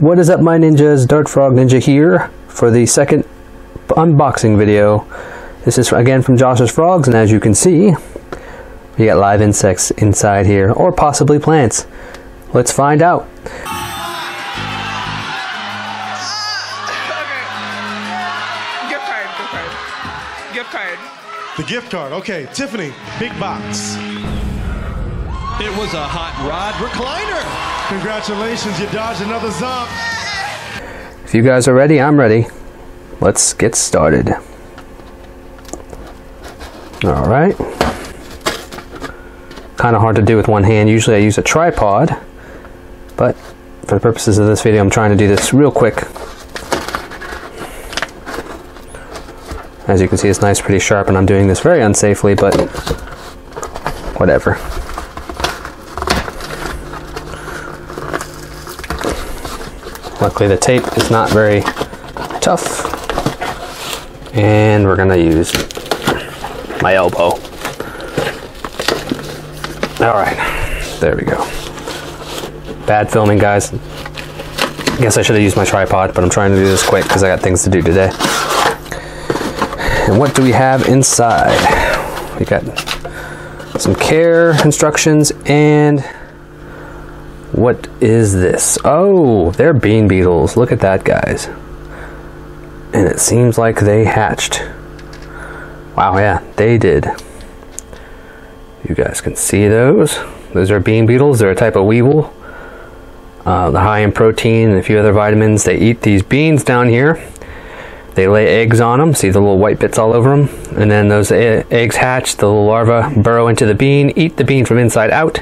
What is up my ninjas, Dart Frog Ninja here for the second unboxing video. This is again from Josh's Frogs and as you can see, we got live insects inside here or possibly plants. Let's find out. Gift card, gift card. The gift card. Okay, Tiffany, big box. It was a hot rod recliner. Congratulations, you dodged another zomp. If you guys are ready, I'm ready. Let's get started. All right. Kind of hard to do with one hand. Usually I use a tripod, but for the purposes of this video, I'm trying to do this real quick. As you can see, it's nice, pretty sharp, and I'm doing this very unsafely, but whatever. Luckily the tape is not very tough. And we're gonna use my elbow. All right, there we go. Bad filming, guys. I guess I should have used my tripod, but I'm trying to do this quick because I got things to do today. And what do we have inside? We got some care instructions and what is this? Oh, they're bean beetles. Look at that, guys. And it seems like they hatched. Wow, yeah, they did. You guys can see those. Those are bean beetles. They're a type of weevil. Uh, they're high in protein and a few other vitamins. They eat these beans down here. They lay eggs on them. See the little white bits all over them? And then those eggs hatch. The little larvae burrow into the bean, eat the bean from inside out.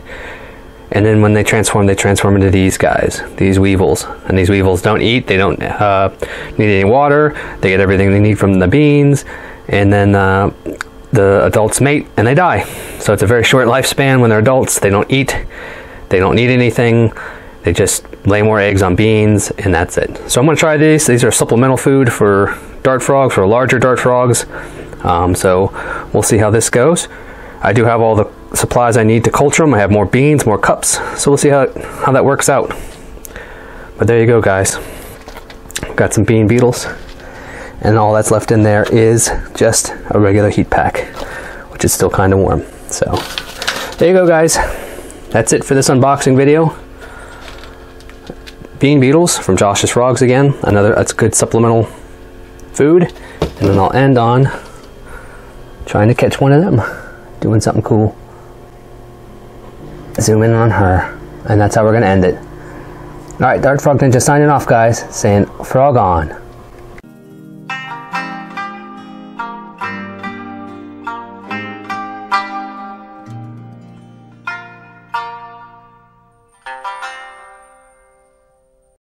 And then when they transform, they transform into these guys, these weevils. And these weevils don't eat. They don't uh, need any water. They get everything they need from the beans. And then uh, the adults mate and they die. So it's a very short lifespan when they're adults. They don't eat. They don't need anything. They just lay more eggs on beans and that's it. So I'm to try these. These are supplemental food for dart frogs, for larger dart frogs. Um, so we'll see how this goes. I do have all the supplies I need to culture them. I have more beans, more cups. So we'll see how, how that works out. But there you go, guys. Got some bean beetles. And all that's left in there is just a regular heat pack, which is still kind of warm. So there you go, guys. That's it for this unboxing video bean beetles from Josh's Frogs again. Another that's good supplemental food. And then I'll end on trying to catch one of them doing something cool. Zoom in on her. And that's how we're going to end it. Alright, Dart Frog Ninja signing off, guys. Saying frog on.